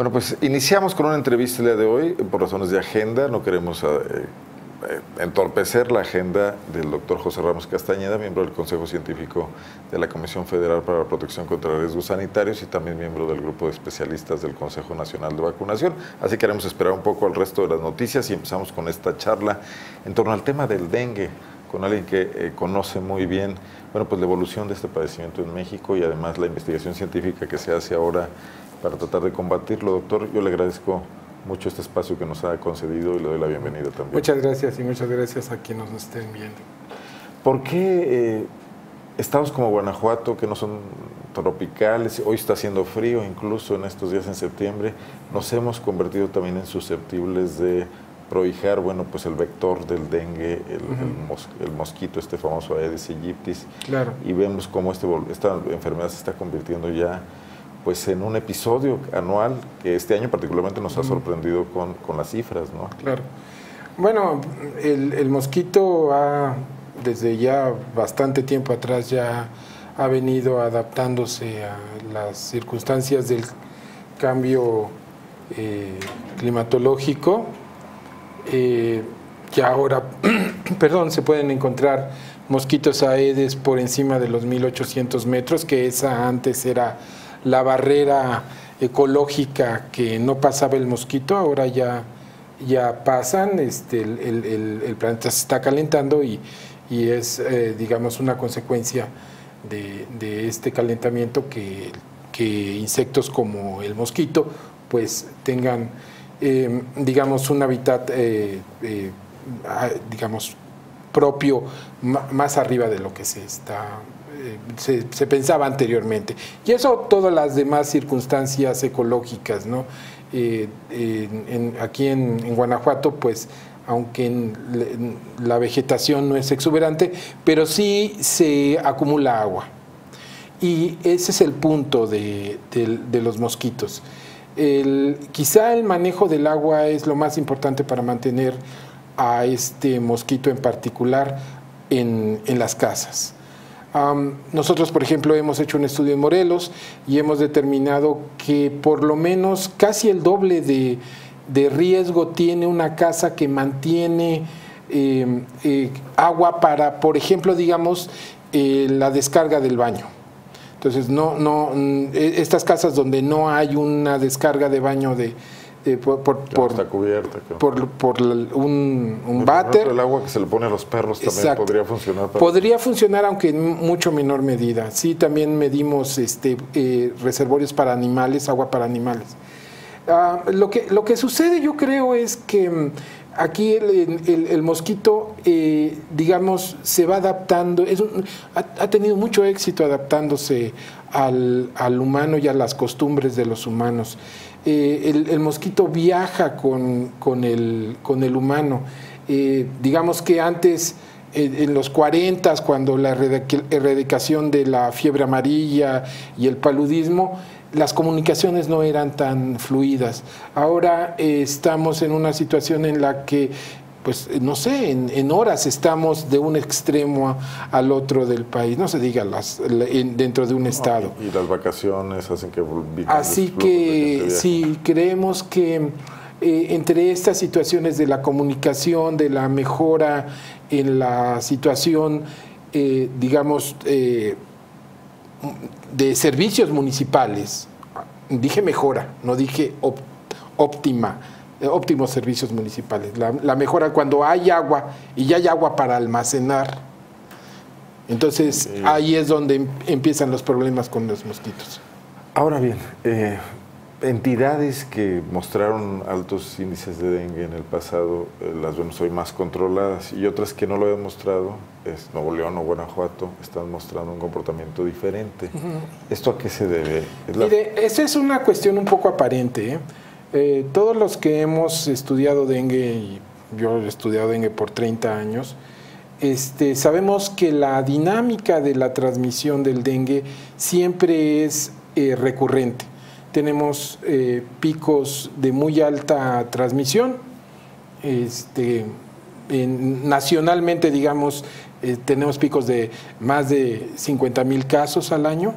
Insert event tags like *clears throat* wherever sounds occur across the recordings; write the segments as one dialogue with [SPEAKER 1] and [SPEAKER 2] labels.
[SPEAKER 1] Bueno, pues iniciamos con una entrevista el día de hoy por razones de agenda. No queremos eh, eh, entorpecer la agenda del doctor José Ramos Castañeda, miembro del Consejo Científico de la Comisión Federal para la Protección contra Riesgos Sanitarios y también miembro del grupo de especialistas del Consejo Nacional de Vacunación. Así que queremos esperar un poco al resto de las noticias y empezamos con esta charla en torno al tema del dengue, con alguien que eh, conoce muy bien bueno, pues la evolución de este padecimiento en México y además la investigación científica que se hace ahora para tratar de combatirlo. Doctor, yo le agradezco mucho este espacio que nos ha concedido y le doy la bienvenida también.
[SPEAKER 2] Muchas gracias y muchas gracias a quienes nos estén viendo.
[SPEAKER 1] ¿Por qué eh, estados como Guanajuato, que no son tropicales, hoy está haciendo frío incluso en estos días en septiembre, nos hemos convertido también en susceptibles de prohijar, bueno, pues el vector del dengue, el, mosquito, este famoso Aedes aegyptis,
[SPEAKER 2] claro.
[SPEAKER 1] y vemos cómo este, esta enfermedad se está convirtiendo ya pues en un episodio anual que este año particularmente nos ha sorprendido con, con las cifras, ¿no?
[SPEAKER 2] Claro. Bueno, el, el, mosquito ha, desde ya bastante tiempo atrás ya ha venido adaptándose a las circunstancias del cambio eh, climatológico. Eh, ya ahora, *clears throat* perdón, se pueden encontrar mosquitos aedes por encima de los 1800 metros, que esa antes era la barrera ecológica que no pasaba el mosquito, ahora ya, ya pasan, este, el, planeta se está calentando y, es, eh, digamos, una consecuencia de, este calentamiento que, insectos como el mosquito pues tengan, em, digamos, un hábitat, eh, eh, digamos, propio más arriba de lo que se está se, pensaba anteriormente. Y eso todas las demás circunstancias ecológicas, ¿no? Eh, aquí en, Guanajuato, pues aunque la vegetación no es exuberante, pero sí se acumula agua. Y ese es el punto de, los mosquitos. quizá el manejo del agua es lo más importante para mantener a este mosquito en particular en las casas nosotros, por ejemplo, hemos hecho un estudio en Morelos y hemos determinado que por lo menos casi el doble de, riesgo tiene una casa que mantiene em, eh, agua para, por ejemplo, digamos, eh, la descarga del baño. Entonces, no, no, mm, e, estas casas donde no hay una descarga de baño de, eh, por, por,
[SPEAKER 1] está cubierta.
[SPEAKER 2] Por, por un, un váter.
[SPEAKER 1] El agua que se le pone a los perros también podría funcionar.
[SPEAKER 2] Podría funcionar, aunque en mucho menor medida. Sí, también medimos este, eh, reservorios para animales, agua para animales. Ah, lo, que, lo que sucede, yo creo, es que mm, aquí el, el, mosquito, eh, digamos, se va adaptando, es ha, ha, tenido mucho éxito adaptándose al, al humano y a las costumbres de los humanos. Eh, el, mosquito viaja con, con, el, con el, humano. Eh, digamos que antes, eh, en los 40, cuando la erradicación de la fiebre amarilla y el paludismo, las comunicaciones no eran tan fluidas. Ahora estamos en una situación en la que pues no sé, en, horas estamos de un extremo al otro del país, no se diga las, dentro de un estado.
[SPEAKER 1] Y, las vacaciones hacen que...
[SPEAKER 2] Así que sí, creemos que eh, entre estas situaciones de la comunicación, de la mejora en la situación, eh, digamos, eh, de servicios municipales, dije mejora, no dije óptima, óptimos servicios municipales. La, mejora cuando hay agua y ya hay agua para almacenar. Entonces ahí es donde em, empiezan los problemas con los mosquitos.
[SPEAKER 1] Ahora bien, eh, entidades que mostraron altos índices de dengue en el pasado, eh, las vemos hoy más controladas y otras que no lo han mostrado, es Nuevo León o Guanajuato, están mostrando un comportamiento diferente. ¿Esto a qué se debe?
[SPEAKER 2] Mire, esa es una cuestión un poco aparente. ¿Eh? Todos los que hemos estudiado dengue, y yo he estudiado dengue por 30 años, este, sabemos que la dinámica de la transmisión del dengue siempre es eh, recurrente. Tenemos eh, picos de muy alta transmisión, este, nacionalmente, digamos, tenemos picos de más de 50 mil casos al año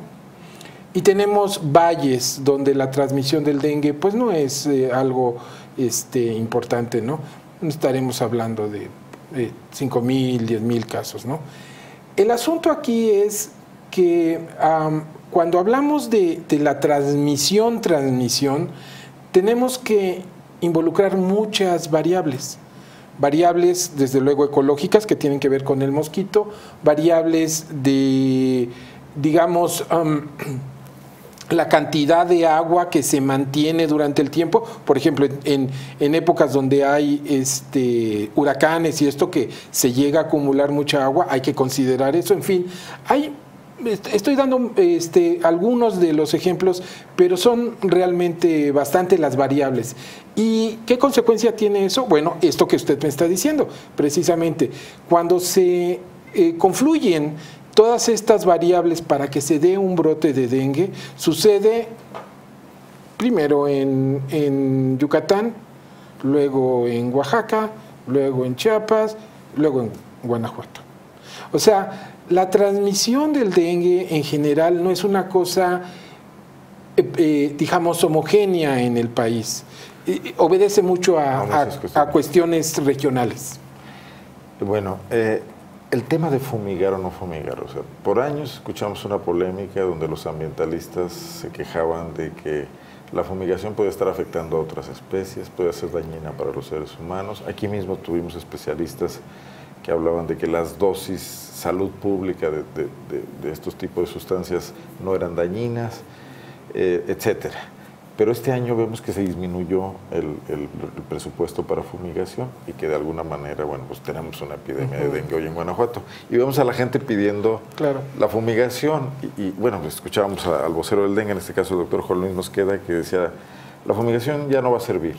[SPEAKER 2] y tenemos valles donde la transmisión del dengue pues no es eh, algo este, importante, ¿no? Estaremos hablando de eh, 5 mil, 10 mil casos, ¿no? El asunto aquí es que cuando hablamos de, de la transmisión, transmisión, tenemos que involucrar muchas variables variables desde luego ecológicas que tienen que ver con el mosquito, variables de, digamos, la cantidad de agua que se mantiene durante el tiempo, por ejemplo, en, épocas donde hay este, huracanes y esto que se llega a acumular mucha agua, hay que considerar eso, en fin, hay Estoy dando este, algunos de los ejemplos, pero son realmente bastante las variables. ¿Y qué consecuencia tiene eso? Bueno, esto que usted me está diciendo, precisamente, cuando se eh, confluyen todas estas variables para que se dé un brote de dengue, sucede primero en, en Yucatán, luego en Oaxaca, luego en Chiapas, luego en Guanajuato. O sea, la transmisión del dengue en general no es una cosa, eh, eh, digamos, homogénea en el país. obedece mucho a, cuestiones regionales.
[SPEAKER 1] Bueno, eh, el tema de fumigar o no fumigar, o sea, por años escuchamos una polémica donde los ambientalistas se quejaban de que la fumigación puede estar afectando a otras especies, puede ser dañina para los seres humanos. Aquí mismo tuvimos especialistas que hablaban de que las dosis salud pública de, estos tipos de sustancias no eran dañinas, eh, etcétera. Pero este año vemos que se disminuyó el, presupuesto para fumigación y que de alguna manera, bueno, pues tenemos una epidemia de dengue hoy en Guanajuato. Y vemos a la gente pidiendo la fumigación. Y, bueno, pues escuchábamos al vocero del dengue, en este caso el doctor Juan Luis Mosqueda, que decía, la fumigación ya no va a servir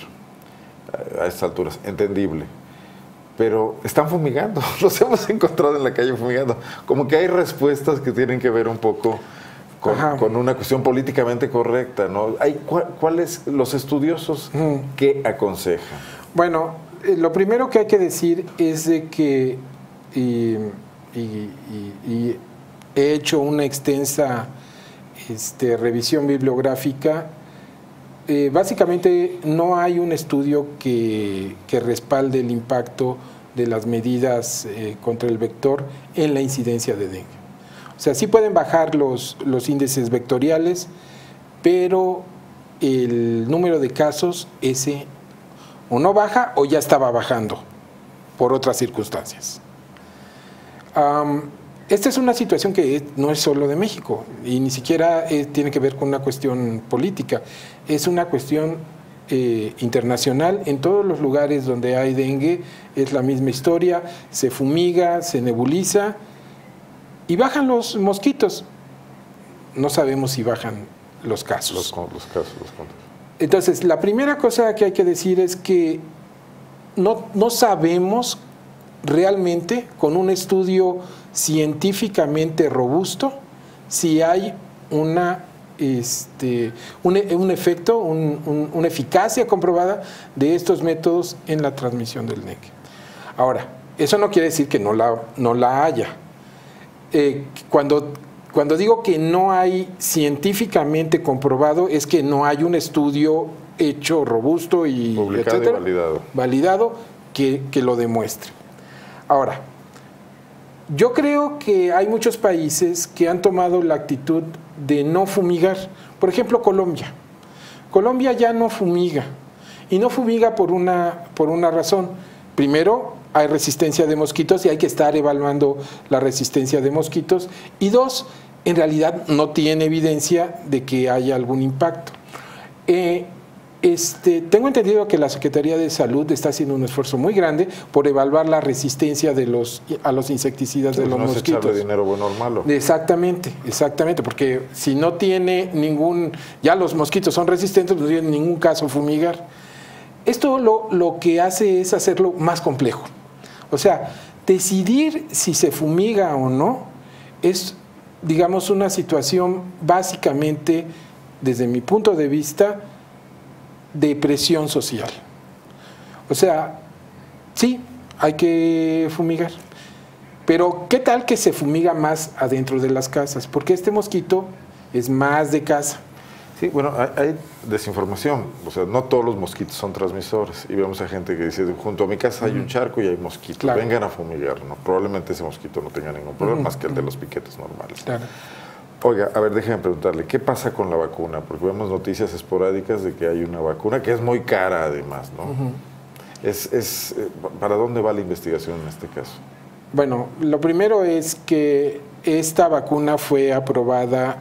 [SPEAKER 1] a estas alturas, entendible pero están fumigando, *laughs* los hemos encontrado en la calle fumigando. Como que hay respuestas que tienen que ver un poco con, una cuestión políticamente correcta, ¿no? Hay, ¿Cuáles los estudiosos que aconsejan?
[SPEAKER 2] Bueno, eh, lo primero que hay que decir es de que y, he hecho una extensa este, revisión bibliográfica eh, básicamente no hay un estudio que, respalde el impacto de las medidas eh, contra el vector en la incidencia de dengue. O sea, sí pueden bajar los, los índices vectoriales, pero el número de casos ese o no baja o ya estaba bajando por otras circunstancias. Esta es una situación que no es solo de México y ni siquiera eh, tiene que ver con una cuestión política, es una cuestión eh, internacional. En todos los lugares donde hay dengue es la misma historia, se fumiga, se nebuliza y bajan los mosquitos. No sabemos si bajan los casos.
[SPEAKER 1] Los, los casos, los
[SPEAKER 2] Entonces, la primera cosa que hay que decir es que no, no sabemos realmente con un estudio científicamente robusto si hay una, este, un, efecto, una eficacia comprobada de estos métodos en la transmisión del dengue. Ahora, eso no quiere decir que no la, no la haya. Eh, cuando, cuando digo que no hay científicamente comprobado, es que no hay un estudio hecho robusto y,
[SPEAKER 1] validado,
[SPEAKER 2] validado que, que lo demuestre. Ahora, yo creo que hay muchos países que han tomado la actitud de no fumigar. Por ejemplo, Colombia. Colombia ya no fumiga. Y no fumiga por una, por una razón. Primero, hay resistencia de mosquitos y hay que estar evaluando la resistencia de mosquitos. Y dos, en realidad no tiene evidencia de que haya algún impacto. Eh, este, tengo entendido que la Secretaría de Salud está haciendo un esfuerzo muy grande por evaluar la resistencia de los, a los insecticidas de los no mosquitos.
[SPEAKER 1] Es dinero bueno o malo.
[SPEAKER 2] Exactamente, exactamente, porque si no tiene ningún, ya los mosquitos son resistentes, no tiene ningún caso fumigar. Esto lo, lo que hace es hacerlo más complejo. O sea, decidir si se fumiga o no es, digamos, una situación básicamente, desde mi punto de vista, de presión social. O sea, sí, hay que fumigar. Pero ¿qué tal que se fumiga más adentro de las casas? Porque este mosquito es más de casa.
[SPEAKER 1] Sí, bueno, hay, desinformación. O sea, no todos los mosquitos son transmisores. Y vemos a gente que dice, junto a mi casa hay un charco y hay mosquitos. Vengan a fumigar. ¿no? Probablemente ese mosquito no tenga ningún problema más que el de los piquetes normales. Claro. Oiga, a ver, déjenme preguntarle, ¿qué pasa con la vacuna? Porque vemos noticias esporádicas de que hay una vacuna que es muy cara además, ¿no? es, es, eh, ¿Para dónde va la investigación en este caso?
[SPEAKER 2] Bueno, lo primero es que esta vacuna fue aprobada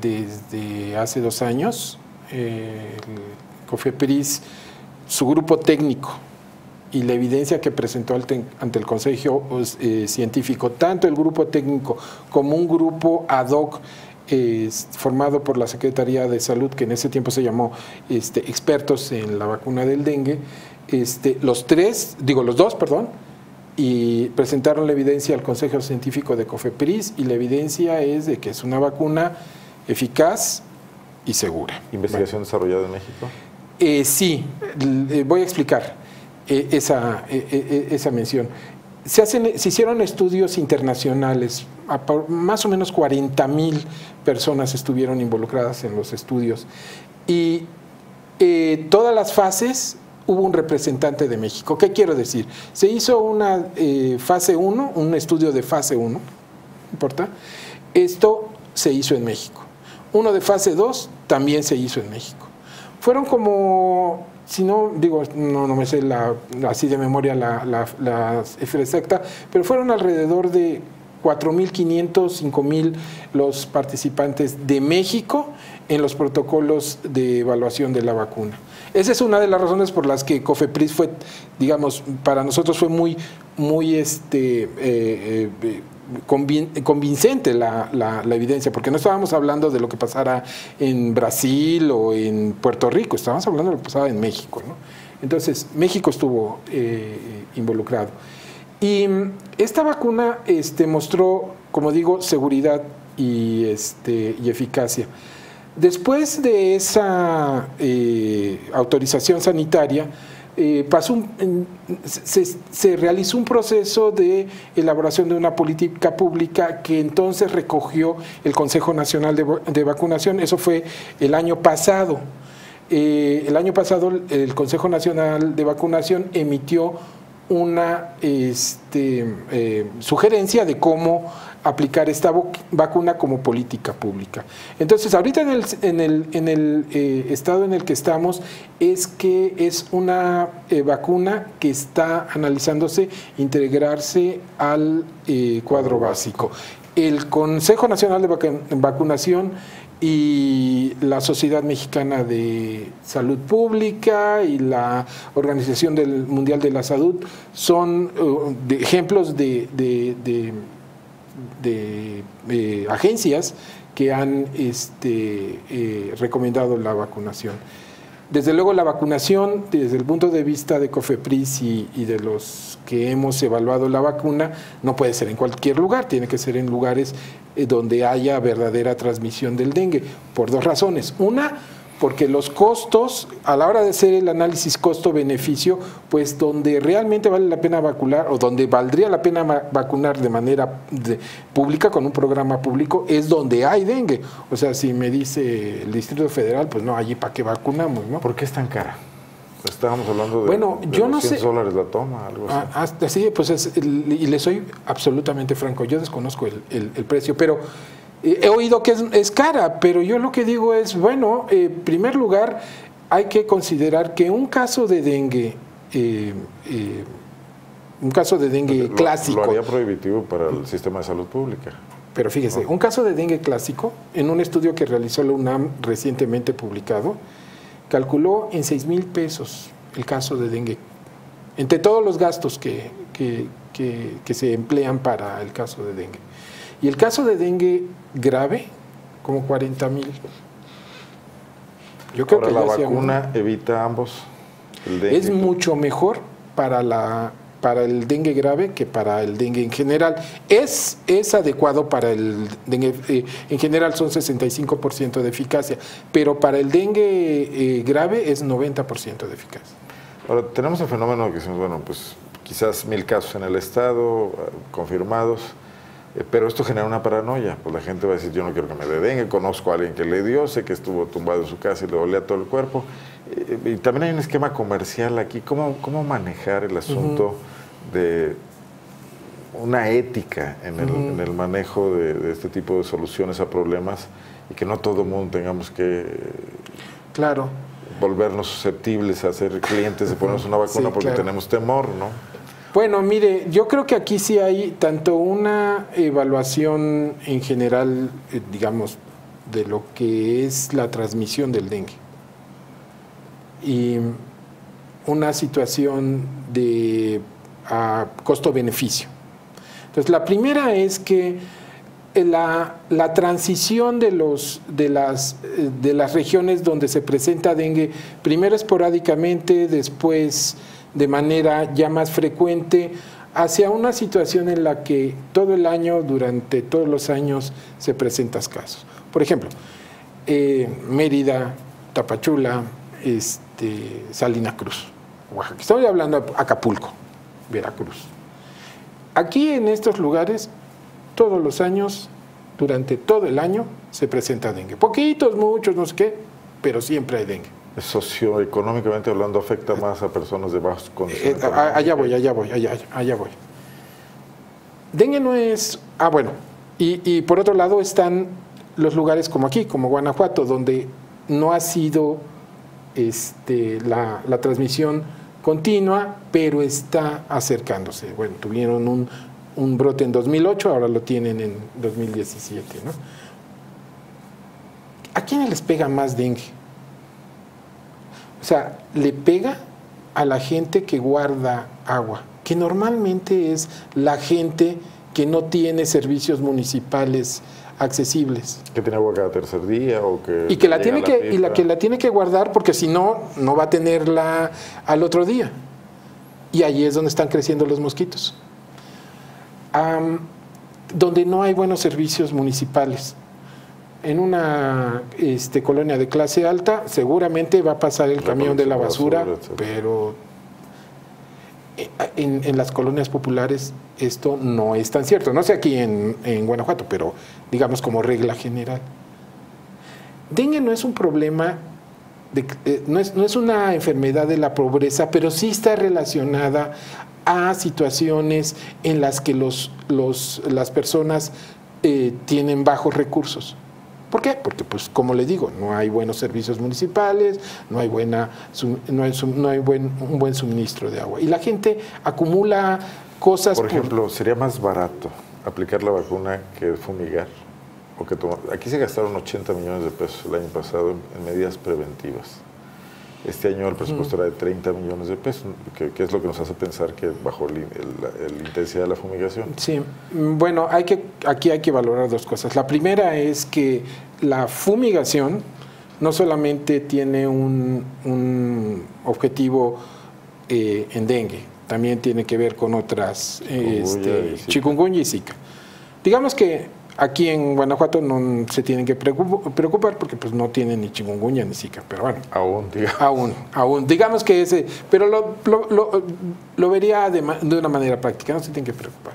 [SPEAKER 2] desde hace dos años. el COFEPRIS, su grupo técnico y la evidencia que presentó ante el Consejo eh, Científico, tanto el grupo técnico como un grupo ad hoc formado por la Secretaría de Salud, que en ese tiempo se llamó este, expertos en la vacuna del dengue, este, los tres, digo los dos, perdón, y presentaron la evidencia al Consejo Científico de COFEPRIS y la evidencia es de que es una vacuna eficaz y segura.
[SPEAKER 1] ¿Investigación desarrollada en México?
[SPEAKER 2] Eh, sí, voy a explicar eh, esa, eh, esa mención. Se, hacen, se hicieron estudios internacionales, más o menos 40 mil personas estuvieron involucradas en los estudios y todas las fases hubo un representante de México. ¿Qué quiero decir? Se hizo una fase 1, un estudio de fase 1, ¿importa? Esto se hizo en México. Uno de fase 2 también se hizo en México. Fueron como, si no, digo, no, me sé la, así de memoria la, la, la cifra exacta, pero fueron alrededor de 4.500, 5.000 los participantes de México en los protocolos de evaluación de la vacuna. Esa es una de las razones por las que COFEPRIS fue, digamos, para nosotros fue muy, muy este, eh, eh, convincente la, la, evidencia, porque no estábamos hablando de lo que pasara en Brasil o en Puerto Rico, estábamos hablando de lo que pasaba en México. Entonces, México estuvo eh, involucrado. Y esta vacuna este, mostró, como digo, seguridad y, este, y eficacia. Después de esa eh, autorización sanitaria, eh, pasó se, realizó un proceso de elaboración de una política pública que entonces recogió el Consejo Nacional de, Vacunación. Eso fue el año pasado. Eh, el año pasado el Consejo Nacional de Vacunación emitió una este, eh, sugerencia de cómo aplicar esta vacuna como política pública. Entonces, ahorita en el, en el, en el eh, estado en el que estamos es que es una eh, vacuna que está analizándose integrarse al eh, cuadro básico. El Consejo Nacional de Vacunación y la Sociedad Mexicana de Salud Pública y la Organización del Mundial de la Salud son ejemplos de de agencias que han este, eh, recomendado la vacunación. Desde luego la vacunación, desde el punto de vista de COFEPRIS y, y, de los que hemos evaluado la vacuna, no puede ser en cualquier lugar, tiene que ser en lugares eh, donde haya verdadera transmisión del dengue, por dos razones. Una, porque los costos, a la hora de hacer el análisis costo-beneficio, pues donde realmente vale la pena vacunar o donde valdría la pena vacunar de manera pública con un programa público es donde hay dengue. O sea, si me dice el Distrito Federal, pues no, allí para qué vacunamos, ¿no?
[SPEAKER 1] ¿Por qué es tan cara? Estábamos hablando de,
[SPEAKER 2] bueno, yo no sé,
[SPEAKER 1] dólares la toma, algo así.
[SPEAKER 2] Ah, así pues y le soy absolutamente franco, yo desconozco el, el precio, pero He oído que es, cara, pero yo lo que digo es, bueno, en primer lugar, hay que considerar que un caso de dengue, eh, eh, un caso de dengue clásico...
[SPEAKER 1] Lo haría prohibitivo para el sistema de salud pública.
[SPEAKER 2] Pero fíjese, un caso de dengue clásico, en un estudio que realizó la UNAM recientemente publicado, calculó en 6 mil pesos el caso de dengue, entre todos los gastos que, que se emplean para el caso de dengue. Y el caso de dengue grave, como 40 mil.
[SPEAKER 1] Yo creo que la vacuna evita ambos.
[SPEAKER 2] es mucho mejor para la para el dengue grave que para el dengue en general. Es, es adecuado para el dengue, eh, en general son 65% de eficacia, pero para el dengue eh, grave es 90% de eficacia.
[SPEAKER 1] Ahora, tenemos el fenómeno que decimos, bueno, pues quizás mil casos en el Estado, eh, confirmados, pero esto genera una paranoia, pues la gente va a decir, yo no quiero que me dé dengue, conozco a alguien que le dio, sé que estuvo tumbado en su casa y le dolía todo el cuerpo. Eh, y también hay un esquema comercial aquí, ¿cómo, cómo manejar el asunto de una ética en el, manejo de, este tipo de soluciones a problemas y que no todo el mundo tengamos que
[SPEAKER 2] claro.
[SPEAKER 1] volvernos susceptibles a ser clientes de ponernos una vacuna porque tenemos temor, ¿no?
[SPEAKER 2] Bueno, mire, yo creo que aquí sí hay tanto una evaluación en general, eh, digamos, de lo que es la transmisión del dengue y una situación de costo-beneficio. Entonces, la primera es que la, la, transición de, los, de, las, de las regiones donde se presenta dengue, primero esporádicamente, después de manera ya más frecuente hacia una situación en la que todo el año, durante todos los años, se presentan casos. Por ejemplo, eh, Mérida, Tapachula, este, Salina Cruz, Oaxaca. Estoy hablando de Acapulco, Veracruz. Aquí en estos lugares, todos los años, durante todo el año, se presenta dengue. Poquitos, muchos, no sé qué, pero siempre hay dengue
[SPEAKER 1] socioeconómicamente hablando afecta más a personas de bajos condiciones.
[SPEAKER 2] Eh, allá voy, allá voy, allá, allá voy. Dengue no es... Ah, bueno. Y, por otro lado están los lugares como aquí, como Guanajuato, donde no ha sido este, la, transmisión continua, pero está acercándose. Bueno, tuvieron un, un brote en 2008, ahora lo tienen en 2017. ¿no? ¿A quién les pega más dengue? O sea, le pega a la gente que guarda agua, que normalmente es la gente que no tiene servicios municipales accesibles.
[SPEAKER 1] Que tiene agua cada tercer día o que
[SPEAKER 2] y que la tiene que y la que la tiene que guardar porque si no no va a tenerla al otro día. Y ahí es donde están creciendo los mosquitos. donde no hay buenos servicios municipales en una este, colonia de clase alta, seguramente va a pasar el camión de la basura, pero eh, en, las colonias populares esto no es tan cierto. No sé aquí en, Guanajuato, pero digamos como regla general. Dengue no es un problema, eh, no, es, una enfermedad de la pobreza, pero sí está relacionada a situaciones en las que los, las personas eh, tienen bajos recursos. ¿Por qué? Porque, pues, como le digo, no hay buenos servicios municipales, no hay, buena, no hay, no hay buen, un buen suministro de agua. Y la gente acumula cosas...
[SPEAKER 1] Por ejemplo, ¿sería más barato aplicar la vacuna que fumigar? O que Aquí se gastaron 80 millones de pesos el año pasado en medidas preventivas. Este año el presupuesto era de 30 millones de pesos, que, es lo que nos hace pensar que bajo la intensidad de la fumigación.
[SPEAKER 2] Sí, bueno, hay que, aquí hay que valorar dos cosas. La primera es que la fumigación no solamente tiene un, objetivo eh, en dengue, también tiene que ver con otras, este, chikungunya y zika. Digamos que Aquí en Guanajuato no se tienen que preocupar porque pues no tienen ni chikungunya ni zika, pero bueno.
[SPEAKER 1] Aún, digamos.
[SPEAKER 2] Aún, aún. Digamos que ese, pero lo, lo, vería de, una manera práctica, no se tienen que preocupar.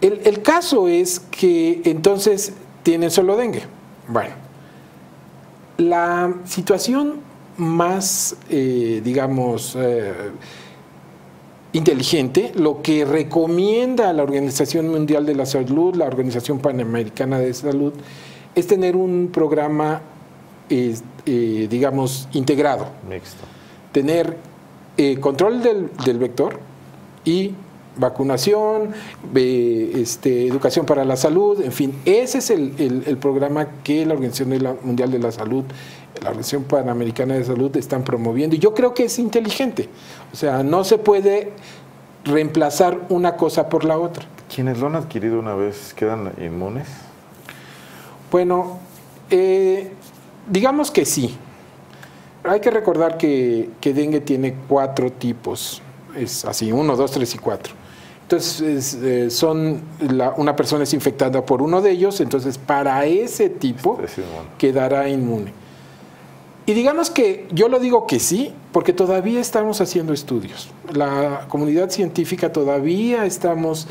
[SPEAKER 2] El, el, caso es que entonces tienen solo dengue. Bueno, la situación más, eh, digamos, eh, inteligente, lo que recomienda la Organización Mundial de la Salud, la Organización Panamericana de Salud, es tener un programa, eh, digamos, integrado.
[SPEAKER 1] Mixto.
[SPEAKER 2] Tener eh, control del, vector y vacunación, este, educación para la salud, en fin, ese es el, el programa que la Organización Mundial de la Salud la Organización Panamericana de Salud están promoviendo. Y yo creo que es inteligente. O sea, no se puede reemplazar una cosa por la otra.
[SPEAKER 1] ¿Quienes lo han adquirido una vez quedan inmunes?
[SPEAKER 2] Bueno, eh, digamos que sí. Hay que recordar que, que, dengue tiene cuatro tipos. Es así, uno, dos, tres y cuatro. Entonces, eh, son una persona es infectada por uno de ellos, entonces para ese tipo quedará inmune. Y digamos que yo lo digo que sí, porque todavía estamos haciendo estudios. La comunidad científica todavía estamos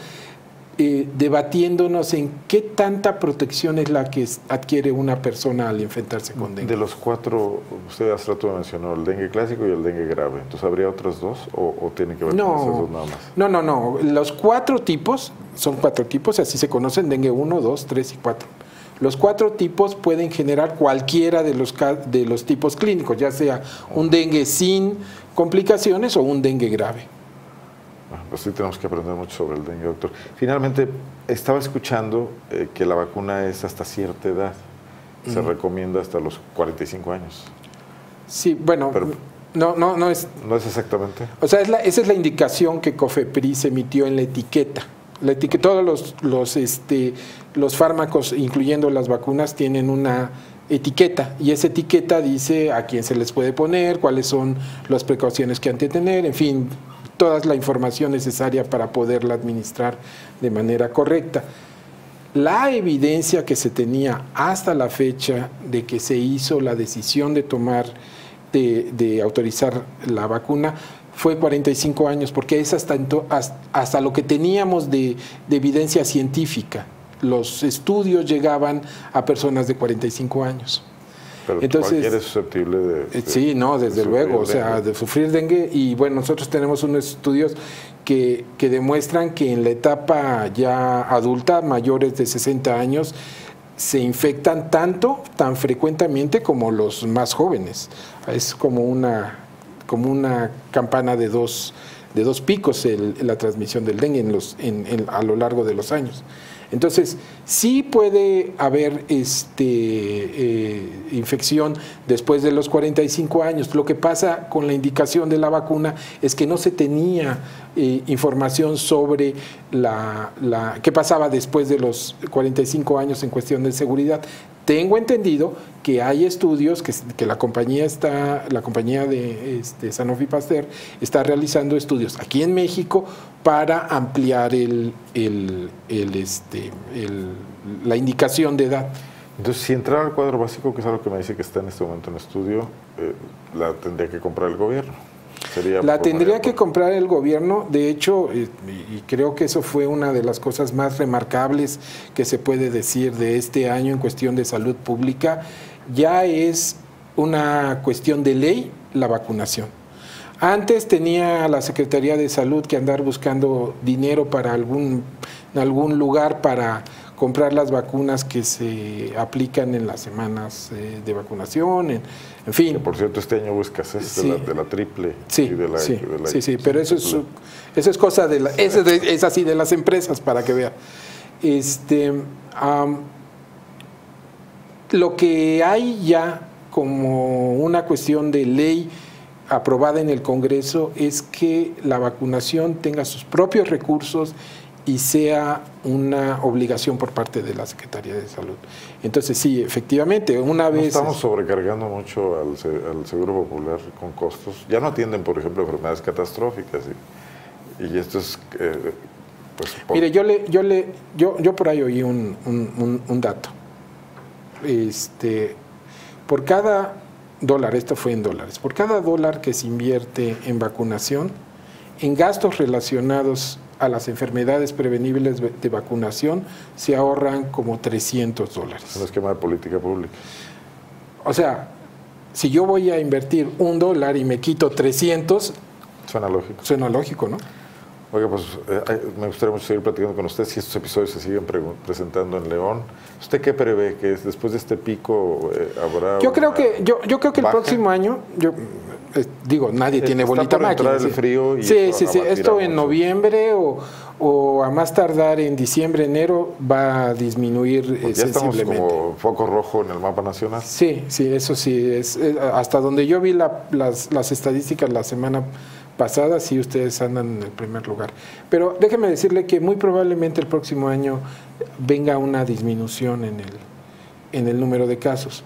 [SPEAKER 2] eh, debatiéndonos en qué tanta protección es la que adquiere una persona al enfrentarse con dengue.
[SPEAKER 1] De los cuatro, usted hace rato mencionó el dengue clásico y el dengue grave. Entonces, ¿habría otros dos o, tiene que ver
[SPEAKER 2] no,
[SPEAKER 1] con esos dos nada más?
[SPEAKER 2] No, no, no. Los cuatro tipos, son cuatro tipos, así se conocen, dengue 1, 2, 3 y 4. Los cuatro tipos pueden generar cualquiera de los, de los tipos clínicos, ya sea un dengue sin complicaciones o un dengue grave.
[SPEAKER 1] Pues sí tenemos que aprender mucho sobre el dengue, doctor. Finalmente, estaba escuchando eh, que la vacuna es hasta cierta edad. Se recomienda hasta los 45 años.
[SPEAKER 2] Sí, bueno, no, no, no es...
[SPEAKER 1] No es exactamente.
[SPEAKER 2] O sea, esa es la indicación que COFEPRIS emitió en la etiqueta. Todos los, los, este, los fármacos, incluyendo las vacunas, tienen una etiqueta y esa etiqueta dice a quién se les puede poner, cuáles son las precauciones que han de tener, en fin, toda la información necesaria para poderla administrar de manera correcta. La evidencia que se tenía hasta la fecha de que se hizo la decisión de tomar, de, autorizar la vacuna, fue 45 años, porque es hasta, hasta lo que teníamos de, de evidencia científica. Los estudios llegaban a personas de 45 años.
[SPEAKER 1] Pero Entonces, es susceptible de,
[SPEAKER 2] eh, Sí, no, desde luego, o sea, de sufrir dengue. Y bueno, nosotros tenemos unos estudios que, que demuestran que en la etapa ya adulta, mayores de 60 años, se infectan tanto, tan frecuentemente como los más jóvenes. Es como una, como una campana de dos, de dos picos la transmisión del dengue a lo largo de los años. Entonces, sí puede haber este, eh, infección después de los 45 años. Lo que pasa con la indicación de la vacuna es que no se tenía eh, información sobre la, qué pasaba después de los 45 años en cuestión de seguridad. Tengo entendido que hay estudios que, la compañía está, la compañía de este, Sanofi Pasteur está realizando estudios aquí en México para ampliar el, el, este, la indicación de edad.
[SPEAKER 1] Entonces, si entrar al cuadro básico, que es algo que me dice que está en este momento en estudio, eh, la tendría que comprar el gobierno
[SPEAKER 2] la tendría que comprar el gobierno, de hecho, y, creo que eso fue una de las cosas más remarcables que se puede decir de este año en cuestión de salud pública, ya es una cuestión de ley la vacunación. Antes tenía la Secretaría de Salud que andar buscando dinero para algún, algún lugar para comprar las vacunas que se aplican en las semanas eh, de vacunación, en, fin.
[SPEAKER 1] por cierto, este año hubo escasez de, la, triple.
[SPEAKER 2] Sí, sí, sí, pero eso es, eso es cosa de, la, es, es, así de las empresas, para que vea. Este, lo que hay ya como una cuestión de ley aprobada en el Congreso es que la vacunación tenga sus propios recursos y sea una obligación por parte de la Secretaría de Salud. Entonces, sí, efectivamente, una vez...
[SPEAKER 1] estamos sobrecargando mucho al, Seguro Popular con costos. Ya no atienden, por ejemplo, enfermedades catastróficas y, esto es... Eh,
[SPEAKER 2] pues, Mire, yo, le, yo, le, yo, yo por ahí oí un, un dato. Este, por cada dólar, esto fue en dólares, por cada dólar que se invierte en vacunación, en gastos relacionados a las enfermedades prevenibles de vacunación se ahorran como 300 dólares.
[SPEAKER 1] Un esquema de política pública.
[SPEAKER 2] O sea, si yo voy a invertir un dólar y me quito 300...
[SPEAKER 1] Suena lógico.
[SPEAKER 2] Suena lógico, ¿no?
[SPEAKER 1] Oiga, pues eh, me gustaría mucho seguir platicando con usted si estos episodios se siguen presentando en León. ¿Usted qué prevé? ¿Que después de este pico eh, habrá.?
[SPEAKER 2] Yo creo que, yo, yo creo que el próximo año, yo, digo, nadie tiene bolita máquina.
[SPEAKER 1] el frío
[SPEAKER 2] sí, sí, sí. Esto en noviembre o, a más tardar en diciembre, enero va a disminuir
[SPEAKER 1] pues ya estamos como foco rojo en el mapa nacional.
[SPEAKER 2] Sí, sí, eso sí. Es, eh, hasta donde yo vi las, las estadísticas la semana pasada, sí ustedes andan en el primer lugar. Pero déjeme decirle que muy probablemente el próximo año venga una disminución en el, en el número de casos.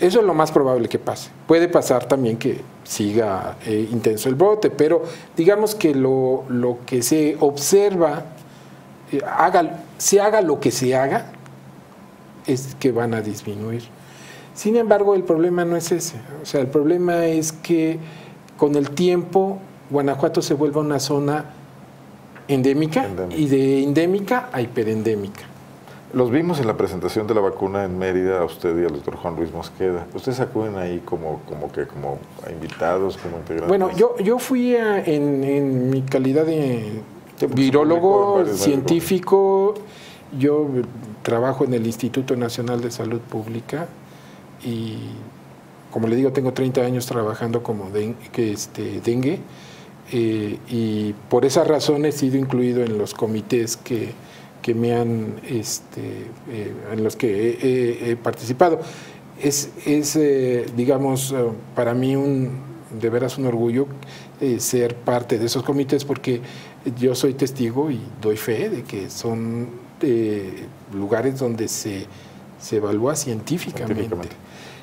[SPEAKER 2] Eso es lo más probable que pase. Puede pasar también que siga eh, intenso el brote, pero digamos que lo, que se observa, eh, haga, se haga lo que se haga, es que van a disminuir. Sin embargo, el problema no es ese. O sea, el problema es que con el tiempo Guanajuato se vuelve una zona endémica, y de endémica a hiperendémica.
[SPEAKER 1] Los vimos en la presentación de la vacuna en Mérida, a usted y al doctor Juan Luis Mosqueda. ¿Ustedes acuden ahí como, como que como invitados, como integrantes?
[SPEAKER 2] Bueno, yo, yo fui en, mi calidad de virólogo, científico, yo trabajo en el Instituto Nacional de Salud Pública y como le digo, tengo 30 años trabajando como que este, dengue eh, y por esa razón he sido incluido en los comités que que me han, este, eh, en los que he, participado. Es, es eh, digamos, eh, para mí un, de veras un orgullo ser parte de esos comités porque yo soy testigo y doy fe de que son lugares donde se, se evalúa científicamente.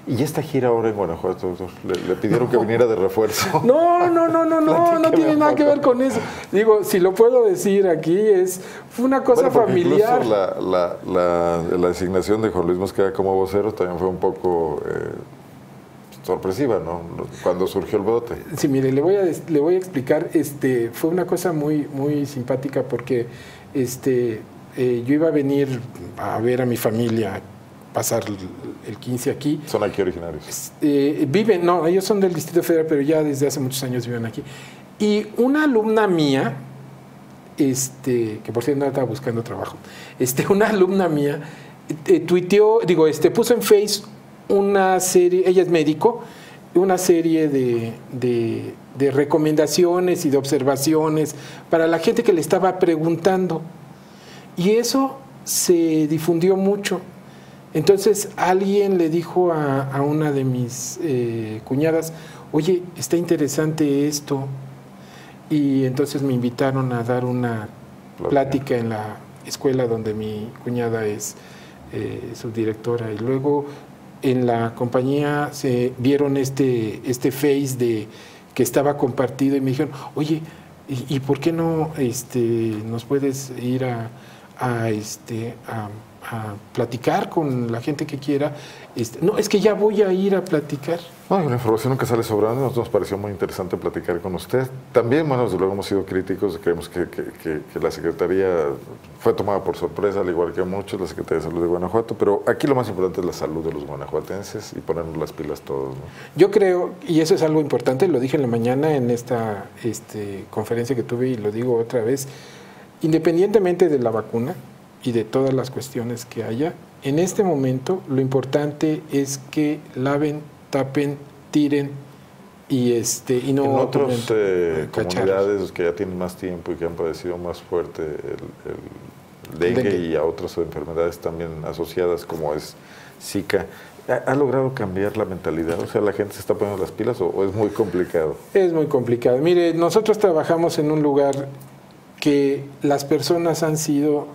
[SPEAKER 1] ¿Y esta gira ahora en Guanajuato, ¿Le, pidieron que viniera de refuerzo? *laughs*
[SPEAKER 2] No, no, no, no, no, no tiene nada que ver con eso. Digo, si lo puedo decir aquí, es fue una cosa familiar.
[SPEAKER 1] La, la, la, la, designación de Juan Luis Mosqueda como vocero también fue un poco eh, sorpresiva, ¿no? Cuando surgió el brote.
[SPEAKER 2] Sí, mire, le voy a, le voy a explicar, este, fue una cosa muy, muy simpática porque este, eh, yo iba a venir a ver a mi familia pasar el 15 aquí.
[SPEAKER 1] ¿Son aquí originarios?
[SPEAKER 2] Eh, viven, no, ellos son del Distrito Federal, pero ya desde hace muchos años viven aquí. Y una alumna mía, este, que por cierto no estaba buscando trabajo, este, una alumna mía eh, tuiteó, digo, este, puso en Face una serie, ella es médico, una serie de, de, de recomendaciones y de observaciones para la gente que le estaba preguntando. Y eso se difundió mucho. Entonces alguien le dijo a, una de mis eh, cuñadas, oye, está interesante esto. Y entonces me invitaron a dar una plática en la escuela donde mi cuñada es eh, subdirectora. Y luego en la compañía se vieron este, este face de que estaba compartido y me dijeron, oye, ¿y, por qué no este, nos puedes ir a, a este, a a platicar con la gente que quiera. Este, no, es que ya voy a ir a platicar.
[SPEAKER 1] Bueno, la información nunca sale sobrando, nos pareció muy interesante platicar con usted. También, bueno, desde luego hemos sido críticos, creemos que, que, que, la Secretaría fue tomada por sorpresa, al igual que muchos, la Secretaría de Salud de Guanajuato, pero aquí lo más importante es la salud de los guanajuatenses y ponernos las pilas todos.
[SPEAKER 2] Yo creo, y eso es algo importante, lo dije en la mañana en esta este, conferencia que tuve y lo digo otra vez, independientemente de la vacuna, y de todas las cuestiones que haya. En este momento lo importante es que laven, tapen, tiren y este y no
[SPEAKER 1] en otras eh, comunidades que ya tienen más tiempo y que han padecido más fuerte el, dengue, y a otras enfermedades también asociadas como es Zika. ¿Ha, logrado cambiar la mentalidad? O sea, ¿la gente se está poniendo las pilas o es muy complicado?
[SPEAKER 2] Es muy complicado. Mire, nosotros trabajamos en un lugar que las personas han sido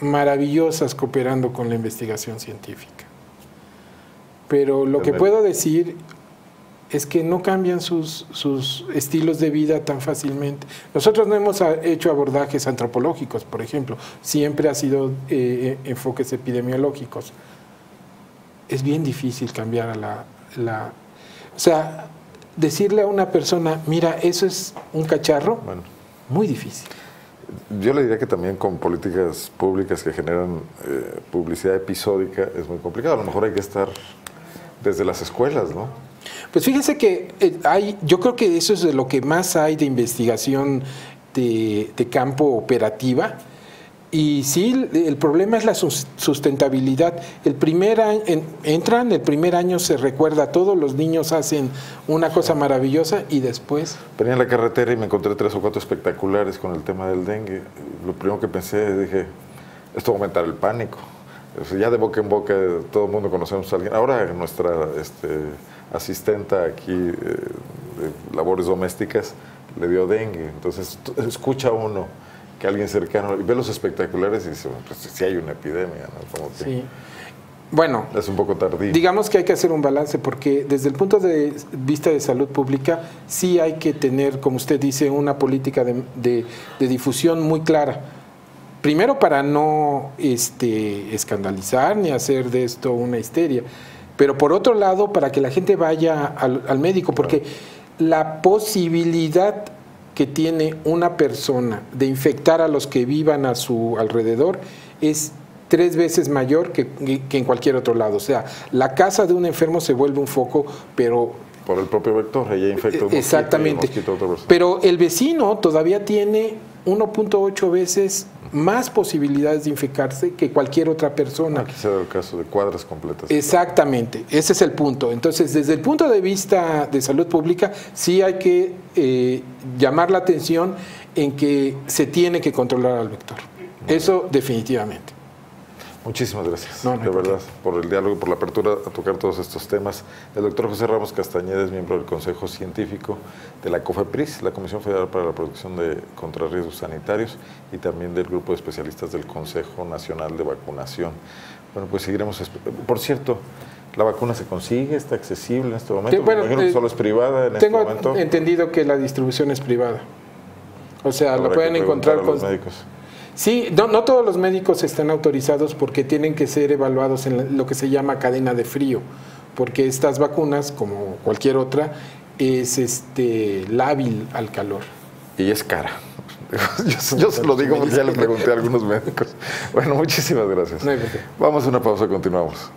[SPEAKER 2] maravillosas cooperando con la investigación científica. Pero lo que puedo decir es que no cambian sus, sus, estilos de vida tan fácilmente. Nosotros no hemos hecho abordajes antropológicos, por ejemplo, siempre ha sido eh, enfoques epidemiológicos. Es bien difícil cambiar a la, la, O sea, decirle a una persona, mira, eso es un cacharro, muy difícil.
[SPEAKER 1] Yo le diría que también con políticas públicas que generan eh, publicidad episódica es muy complicado. A lo mejor hay que estar desde las escuelas, ¿no?
[SPEAKER 2] Pues fíjese que eh, hay, yo creo que eso es de lo que más hay de investigación de campo operativa y sí, el problema es la sustentabilidad. El primer año, entran, el primer año se recuerda todo, los niños hacen una cosa maravillosa y después...
[SPEAKER 1] Venía en la carretera y me encontré tres o cuatro espectaculares con el tema del dengue. Lo primero que pensé, dije, esto va a aumentar el pánico. Ya de boca en boca todo el mundo conocemos a alguien. Ahora nuestra este, asistenta aquí eh, de labores domésticas le dio dengue. Entonces escucha uno que alguien cercano y ve los espectaculares y dice, pues sí hay una epidemia, ¿no?
[SPEAKER 2] sí. Bueno,
[SPEAKER 1] es un poco tardío.
[SPEAKER 2] Digamos que hay que hacer un balance porque desde el punto de vista de salud pública sí hay que tener, como usted dice, una política de, de, difusión muy clara. Primero para no este, escandalizar ni hacer de esto una histeria, pero por otro lado para que la gente vaya al, al médico, porque la posibilidad que tiene una persona de infectar a los que vivan a su alrededor es tres veces mayor que, que en cualquier otro lado. O sea, la casa de un enfermo se vuelve un foco, pero
[SPEAKER 1] por el propio vector, ella infecta un
[SPEAKER 2] Exactamente. Pero el vecino todavía tiene 1.8 veces más posibilidades de infectarse que cualquier otra persona.
[SPEAKER 1] Aquí se da el caso de cuadras completas.
[SPEAKER 2] Exactamente, ese es el punto. Entonces, desde el punto de vista de salud pública, sí hay que eh, llamar la atención en que se tiene que controlar al vector. Eso definitivamente.
[SPEAKER 1] Muchísimas gracias, de verdad, por el diálogo y por la apertura a tocar todos estos temas. El doctor José Ramos Castañeda es miembro del Consejo Científico de la COFEPRIS, la Comisión Federal para la Protección de contra Riesgos Sanitarios, y también del Grupo de Especialistas del Consejo Nacional de Vacunación. Bueno, pues seguiremos. Por cierto, ¿La vacuna se consigue? ¿Está accesible en este momento?
[SPEAKER 2] Bueno,
[SPEAKER 1] eh, solo es privada en
[SPEAKER 2] este
[SPEAKER 1] momento.
[SPEAKER 2] Tengo entendido que la distribución es privada. O sea, la pueden encontrar con...
[SPEAKER 1] Los médicos.
[SPEAKER 2] Sí, no, no, todos los médicos están autorizados porque tienen que ser evaluados en lo que se llama cadena de frío, porque estas vacunas, como cualquier otra, es este lábil al calor.
[SPEAKER 1] Y es cara. *laughs* Yo, se lo digo porque ya le pregunté a algunos médicos. Bueno, muchísimas gracias. Vamos a una pausa, continuamos.